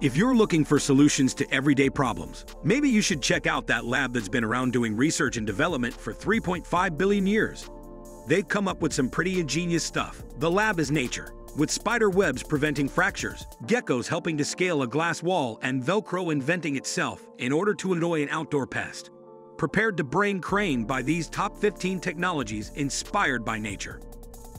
If you're looking for solutions to everyday problems, maybe you should check out that lab that's been around doing research and development for 3.5 billion years. They've come up with some pretty ingenious stuff. The lab is nature, with spider webs preventing fractures, geckos helping to scale a glass wall, and Velcro inventing itself in order to annoy an outdoor pest. Prepared to Brain Crain by these top 15 technologies inspired by nature.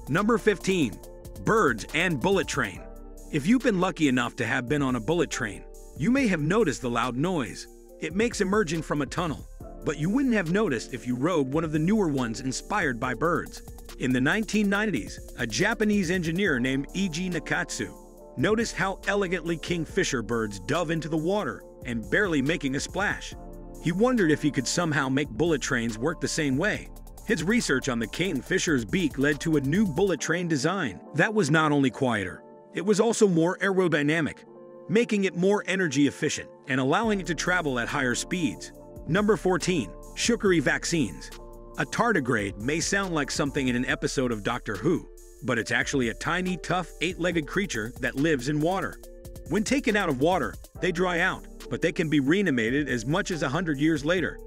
Number 15. Birds and Bullet Train. If you've been lucky enough to have been on a bullet train, you may have noticed the loud noise. It makes emerging from a tunnel, but you wouldn't have noticed if you rode one of the newer ones inspired by birds. In the 1990s, a Japanese engineer named Eiji Nakatsu noticed how elegantly kingfisher birds dove into the water and barely making a splash. He wondered if he could somehow make bullet trains work the same way. His research on the kingfisher's beak led to a new bullet train design that was not only quieter, it was also more aerodynamic, making it more energy efficient and allowing it to travel at higher speeds. Number 14. Sugary Vaccines A tardigrade may sound like something in an episode of Doctor Who, but it's actually a tiny, tough, eight-legged creature that lives in water. When taken out of water, they dry out, but they can be reanimated as much as 100 years later.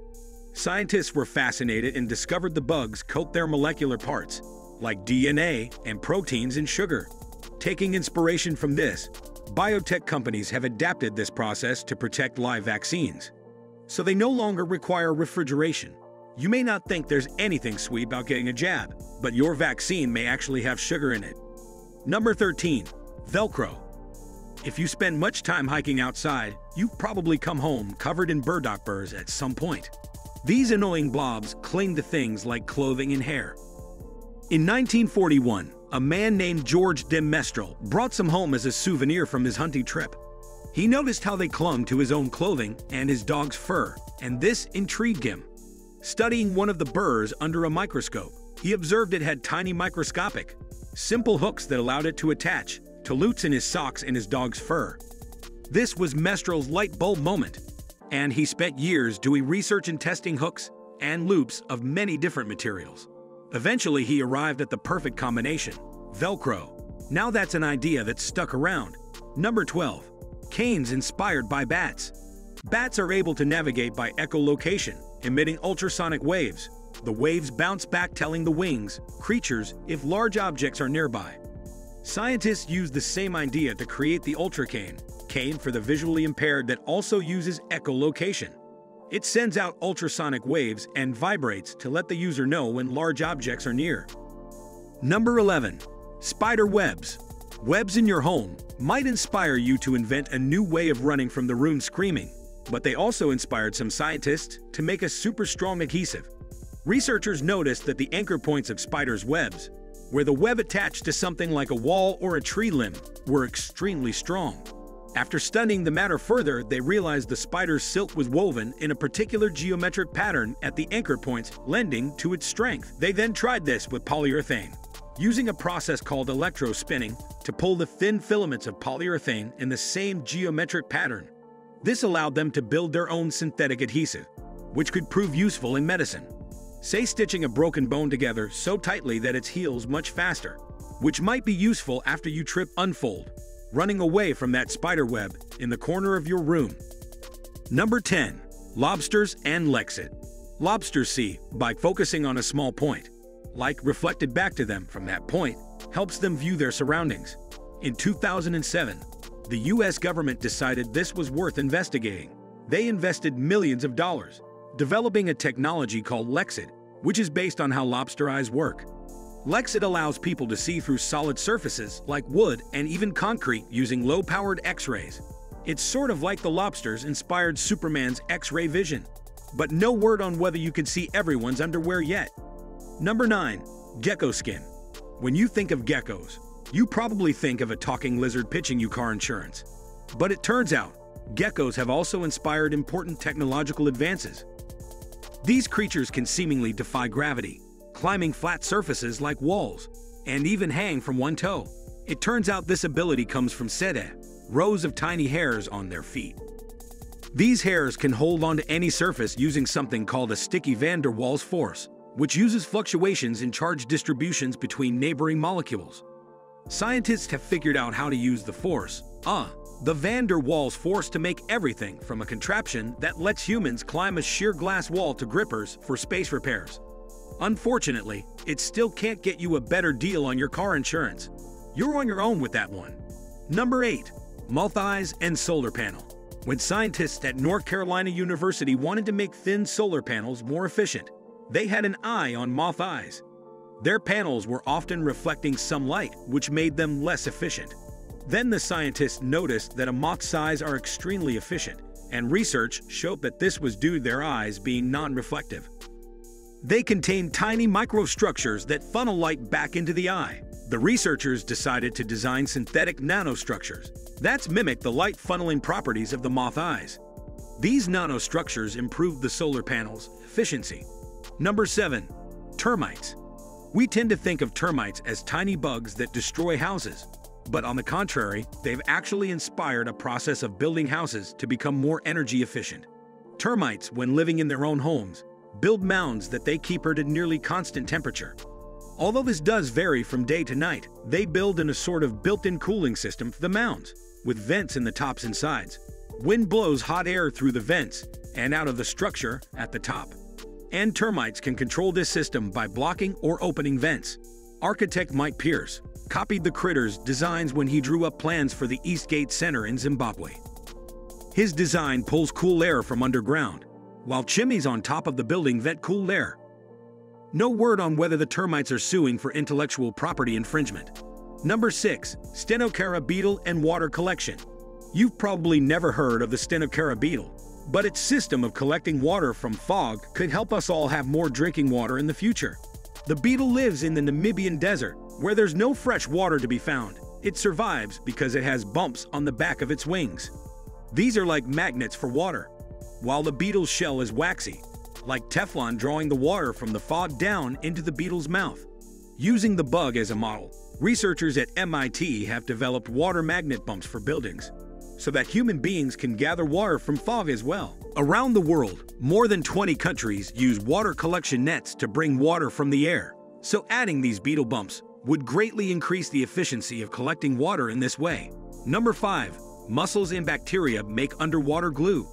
Scientists were fascinated and discovered the bugs coat their molecular parts, like DNA and proteins in sugar. Taking inspiration from this, biotech companies have adapted this process to protect live vaccines. So they no longer require refrigeration. You may not think there's anything sweet about getting a jab, but your vaccine may actually have sugar in it. Number 13. Velcro. If you spend much time hiking outside, you've probably come home covered in burdock burrs at some point. These annoying blobs cling to things like clothing and hair. In 1941, a man named George de Mestral brought some home as a souvenir from his hunting trip. He noticed how they clung to his own clothing and his dog's fur, and this intrigued him. Studying one of the burrs under a microscope, he observed it had tiny microscopic, simple hooks that allowed it to attach to loops in his socks and his dog's fur. This was Mestral's light bulb moment, and he spent years doing research and testing hooks and loops of many different materials. Eventually, he arrived at the perfect combination Velcro. Now that's an idea that's stuck around. Number 12. Canes inspired by bats. Bats are able to navigate by echolocation, emitting ultrasonic waves. The waves bounce back telling the wings, creatures, if large objects are nearby. Scientists use the same idea to create the ultracane, cane for the visually impaired that also uses echolocation. It sends out ultrasonic waves and vibrates to let the user know when large objects are near. Number 11. Spider webs. Webs in your home might inspire you to invent a new way of running from the room screaming, but they also inspired some scientists to make a super strong adhesive. Researchers noticed that the anchor points of spiders' webs, where the web attached to something like a wall or a tree limb, were extremely strong. After studying the matter further, they realized the spider's silk was woven in a particular geometric pattern at the anchor points, lending to its strength. They then tried this with polyurethane, using a process called electrospinning to pull the thin filaments of polyurethane in the same geometric pattern. This allowed them to build their own synthetic adhesive, which could prove useful in medicine. Say stitching a broken bone together so tightly that it heals much faster, which might be useful after you trip unfold running away from that spider web in the corner of your room. Number 10. Lobsters and Lexid. Lobsters see by focusing on a small point. Light reflected back to them from that point helps them view their surroundings. In 2007, the US government decided this was worth investigating. They invested millions of dollars developing a technology called Lexid, which is based on how lobster eyes work. Lexid allows people to see through solid surfaces like wood and even concrete using low-powered X-rays. It's sort of like the lobsters inspired Superman's X-ray vision. But no word on whether you can see everyone's underwear yet. Number 9. Gecko Skin When you think of geckos, you probably think of a talking lizard pitching you car insurance. But it turns out, geckos have also inspired important technological advances. These creatures can seemingly defy gravity, climbing flat surfaces like walls, and even hang from one toe. It turns out this ability comes from setae, rows of tiny hairs on their feet. These hairs can hold onto any surface using something called a sticky van der Waals force, which uses fluctuations in charge distributions between neighboring molecules. Scientists have figured out how to use the force, ah, The van der Waals force to make everything from a contraption that lets humans climb a sheer glass wall to grippers for space repairs. Unfortunately, it still can't get you a better deal on your car insurance. You're on your own with that one. Number 8. Moth Eyes and Solar Panel When scientists at North Carolina University wanted to make thin solar panels more efficient, they had an eye on moth eyes. Their panels were often reflecting some light, which made them less efficient. Then the scientists noticed that a moth's eyes are extremely efficient, and research showed that this was due to their eyes being non-reflective. They contain tiny microstructures that funnel light back into the eye. The researchers decided to design synthetic nanostructures that mimic the light funneling properties of the moth eyes. These nanostructures improve the solar panel's efficiency. Number 7. Termites. We tend to think of termites as tiny bugs that destroy houses, but on the contrary, they've actually inspired a process of building houses to become more energy efficient. Termites, when living in their own homes, build mounds that they keep at a nearly constant temperature. Although this does vary from day to night, they build in a sort of built-in cooling system for the mounds, with vents in the tops and sides. Wind blows hot air through the vents and out of the structure at the top. And termites can control this system by blocking or opening vents. Architect Mike Pearce copied the critter's designs when he drew up plans for the Eastgate Center in Zimbabwe. His design pulls cool air from underground, while chimneys on top of the building vent cool air. No word on whether the termites are suing for intellectual property infringement. Number 6. Stenocara Beetle and Water Collection You've probably never heard of the Stenocara beetle, but its system of collecting water from fog could help us all have more drinking water in the future. The beetle lives in the Namibian desert, where there's no fresh water to be found. It survives because it has bumps on the back of its wings. These are like magnets for water, while the beetle's shell is waxy, like Teflon drawing the water from the fog down into the beetle's mouth. Using the bug as a model, researchers at MIT have developed water magnet bumps for buildings, so that human beings can gather water from fog as well. Around the world, more than 20 countries use water collection nets to bring water from the air, so adding these beetle bumps would greatly increase the efficiency of collecting water in this way. Number 5. Mussels and bacteria make underwater glue.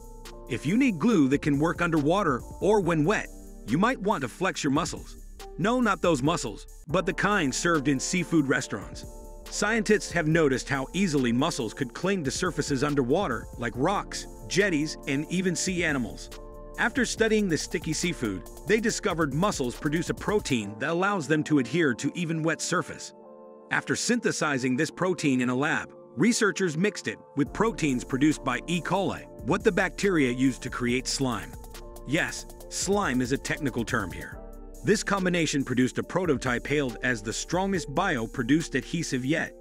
If you need glue that can work underwater or when wet, you might want to flex your muscles. No, not those muscles, but the kind served in seafood restaurants. Scientists have noticed how easily mussels could cling to surfaces underwater, like rocks, jetties, and even sea animals. After studying the sticky seafood, they discovered mussels produce a protein that allows them to adhere to even wet surface. After synthesizing this protein in a lab, researchers mixed it with proteins produced by E. coli, what the bacteria used to create slime. Yes, slime is a technical term here. This combination produced a prototype hailed as the strongest bio-produced adhesive yet.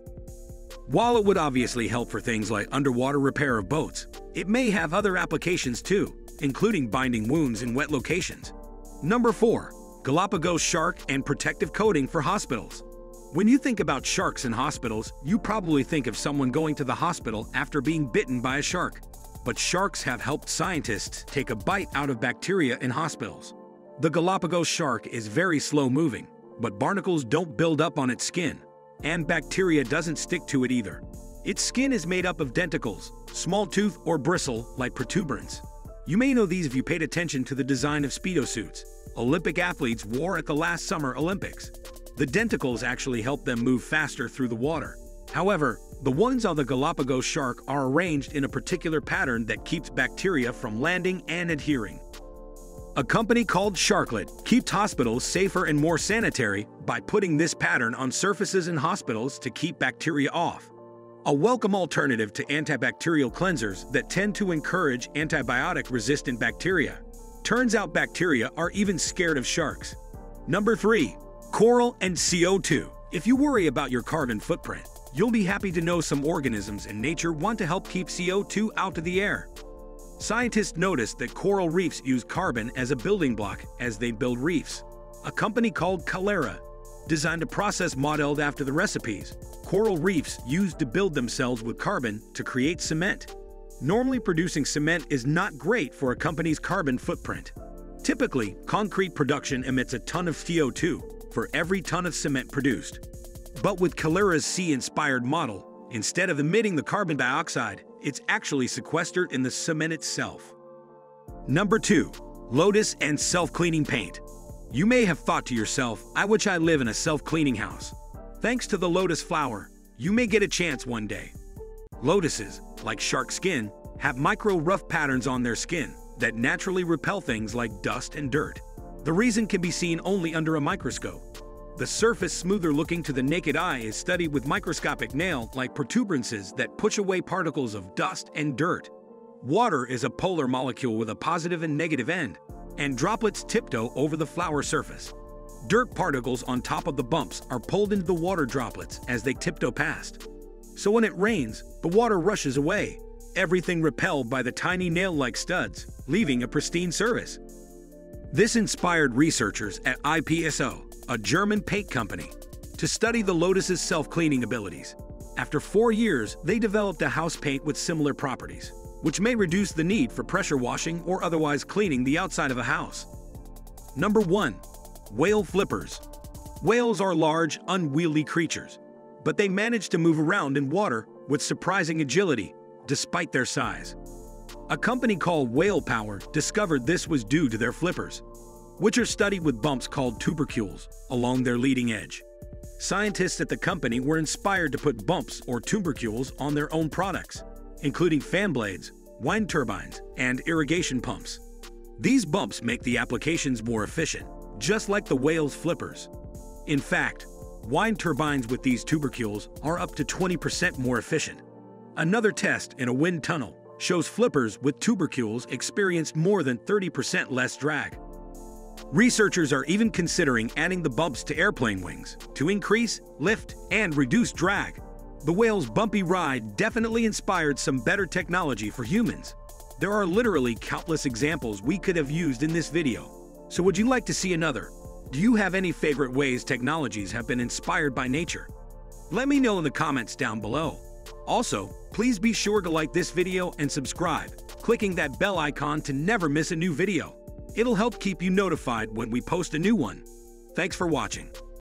While it would obviously help for things like underwater repair of boats, it may have other applications too, including binding wounds in wet locations. Number 4. Galapagos Shark and Protective Coating for Hospitals When you think about sharks in hospitals, you probably think of someone going to the hospital after being bitten by a shark but sharks have helped scientists take a bite out of bacteria in hospitals. The Galapagos shark is very slow moving, but barnacles don't build up on its skin, and bacteria doesn't stick to it either. Its skin is made up of denticles, small tooth or bristle like protuberance. You may know these if you paid attention to the design of Speedo suits Olympic athletes wore at the last Summer Olympics. The denticles actually help them move faster through the water. However, the ones on the Galapagos shark are arranged in a particular pattern that keeps bacteria from landing and adhering. A company called Sharklet keeps hospitals safer and more sanitary by putting this pattern on surfaces in hospitals to keep bacteria off. A welcome alternative to antibacterial cleansers that tend to encourage antibiotic-resistant bacteria. Turns out bacteria are even scared of sharks. Number 3. Coral and CO2 If you worry about your carbon footprint, You'll be happy to know some organisms in nature want to help keep CO2 out of the air. Scientists noticed that coral reefs use carbon as a building block as they build reefs. A company called Calera designed a process modeled after the recipes. Coral reefs used to build themselves with carbon to create cement. Normally producing cement is not great for a company's carbon footprint. Typically, concrete production emits a ton of CO2 for every ton of cement produced. But with Calera's sea-inspired model, instead of emitting the carbon dioxide, it's actually sequestered in the cement itself. Number 2. Lotus and Self-Cleaning Paint You may have thought to yourself, I wish I live in a self-cleaning house. Thanks to the lotus flower, you may get a chance one day. Lotuses, like shark skin, have micro rough patterns on their skin that naturally repel things like dust and dirt. The reason can be seen only under a microscope. The surface smoother looking to the naked eye is studied with microscopic nail-like protuberances that push away particles of dust and dirt. Water is a polar molecule with a positive and negative end, and droplets tiptoe over the flower surface. Dirt particles on top of the bumps are pulled into the water droplets as they tiptoe past. So when it rains, the water rushes away, everything repelled by the tiny nail-like studs, leaving a pristine surface. This inspired researchers at ISPO, a German paint company, to study the lotus's self-cleaning abilities. After four years, they developed a house paint with similar properties, which may reduce the need for pressure washing or otherwise cleaning the outside of a house. Number 1. Whale Flippers Whales are large, unwieldy creatures, but they manage to move around in water with surprising agility despite their size. A company called Whale Power discovered this was due to their flippers, which are studied with bumps called tubercles along their leading edge. Scientists at the company were inspired to put bumps or tubercles on their own products, including fan blades, wind turbines, and irrigation pumps. These bumps make the applications more efficient, just like the whale's flippers. In fact, wind turbines with these tubercles are up to 20% more efficient. Another test in a wind tunnel shows flippers with tubercles experienced more than 30% less drag. Researchers are even considering adding the bumps to airplane wings to increase, lift, and reduce drag. The whale's bumpy ride definitely inspired some better technology for humans. There are literally countless examples we could have used in this video. So would you like to see another? Do you have any favorite ways technologies have been inspired by nature? Let me know in the comments down below. Also, please be sure to like this video and subscribe, clicking that bell icon to never miss a new video. It'll help keep you notified when we post a new one. Thanks for watching.